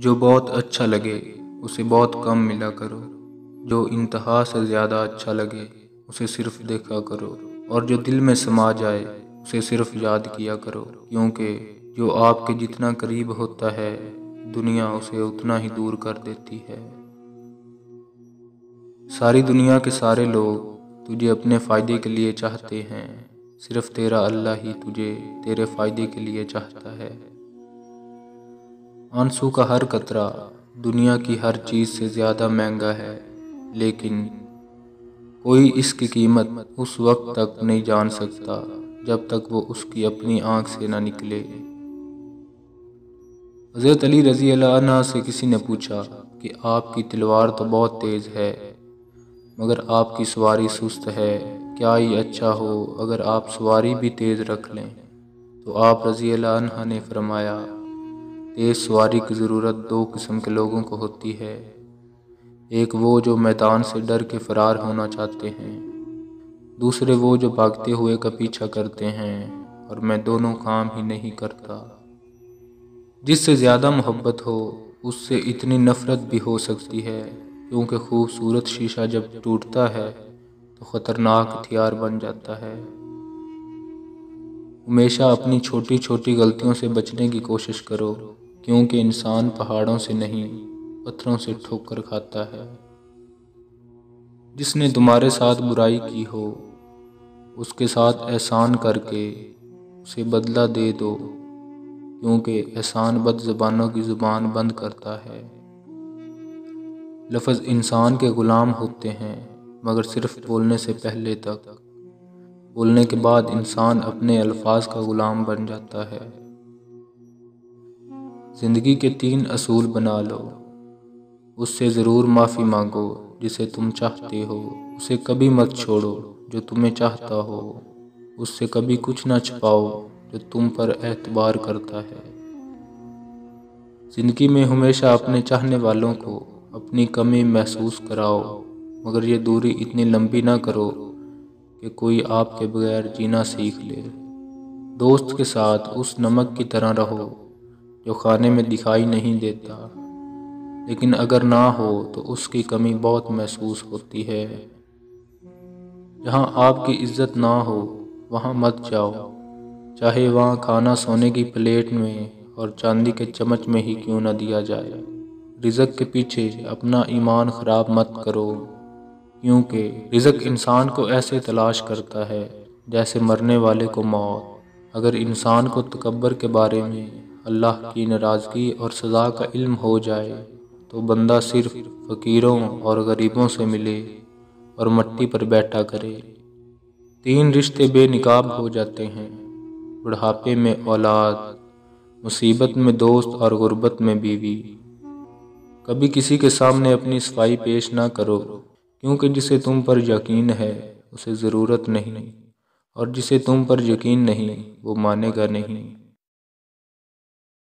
जो बहुत अच्छा लगे, उसे बहुत कम मिला करो। जो इंतहा से ज़्यादा अच्छा लगे, उसे सिर्फ़ देखा करो। और जो दिल में समा जाए, उसे सिर्फ़ याद किया करो। क्योंकि जो आपके जितना करीब होता है, दुनिया उसे उतना ही दूर कर देती है। सारी दुनिया के सारे लोग तुझे अपने फ़ायदे के लिए चाहते हैं। सिर्फ़ तेरा अल्लाह ही तुझे तेरे फ़ायदे के लिए चाहता है। आँसू का हर कतरा दुनिया की हर चीज़ से ज़्यादा महँगा है, लेकिन कोई इसकी कीमत उस वक्त तक नहीं जान सकता, जब तक वो उसकी अपनी आँख से ना निकले। हज़रत अली रज़ी अल्लाह से किसी ने पूछा कि आपकी तलवार तो बहुत तेज़ है, मगर आपकी सवारी सुस्त है, क्या ही अच्छा हो अगर आप सवारी भी तेज़ रख लें? तो आप रज़ी अल्लाह ने फरमाया तेज सवारी की ज़रूरत दो किस्म के लोगों को होती है। एक वो जो मैदान से डर के फरार होना चाहते हैं। दूसरे वो जो भागते हुए का पीछा करते हैं और मैं दोनों काम ही नहीं करता। जिससे ज़्यादा मोहब्बत हो, उससे इतनी नफ़रत भी हो सकती है। क्योंकि खूबसूरत शीशा जब टूटता है तो ख़तरनाक हथियार बन जाता है। हमेशा अपनी छोटी छोटी गलतियों से बचने की कोशिश करो। क्योंकि इंसान पहाड़ों से नहीं, पत्थरों से ठोकर खाता है। जिसने तुम्हारे साथ बुराई की हो, उसके साथ एहसान करके उसे बदला दे दो, क्योंकि एहसान बद ज़बानों की ज़ुबान बंद करता है। लफ्ज़ इंसान के ग़ुलाम होते हैं, मगर सिर्फ़ बोलने से पहले तक। बोलने के बाद इंसान अपने अल्फाज का ग़ुलाम बन जाता है। ज़िंदगी के तीन असूल बना लो। उससे ज़रूर माफ़ी मांगो, जिसे तुम चाहते हो। उसे कभी मत छोड़ो, जो तुम्हें चाहता हो। उससे कभी कुछ ना छुपाओ, जो तुम पर एतबार करता है। ज़िंदगी में हमेशा अपने चाहने वालों को अपनी कमी महसूस कराओ, मगर ये दूरी इतनी लंबी ना करो कि कोई आपके बगैर जीना सीख ले। दोस्त के साथ उस नमक की तरह रहो जो खाने में दिखाई नहीं देता। लेकिन अगर ना हो तो उसकी कमी बहुत महसूस होती है। जहाँ आपकी इज़्ज़त ना हो, वहाँ मत जाओ। चाहे वहाँ खाना सोने की प्लेट में और चांदी के चम्मच में ही क्यों ना दिया जाए। रिजक के पीछे अपना ईमान ख़राब मत करो, क्योंकि रिजक इंसान को ऐसे तलाश करता है, जैसे मरने वाले को मौत। अगर इंसान को तकबर के बारे में अल्लाह की नाराज़गी और सज़ा का इल्म हो जाए तो बंदा सिर्फ़ फ़कीरों और गरीबों से मिले और मट्टी पर बैठा करे। तीन रिश्ते बेनकाब हो जाते हैं। बुढ़ापे में औलाद, मुसीबत में दोस्त और गुर्बत में बीवी। कभी किसी के सामने अपनी सफ़ाई पेश ना करो, क्योंकि जिसे तुम पर यकीन है, उसे ज़रूरत नहीं, और जिसे तुम पर यकीन नहीं, वो मानेगा नहीं।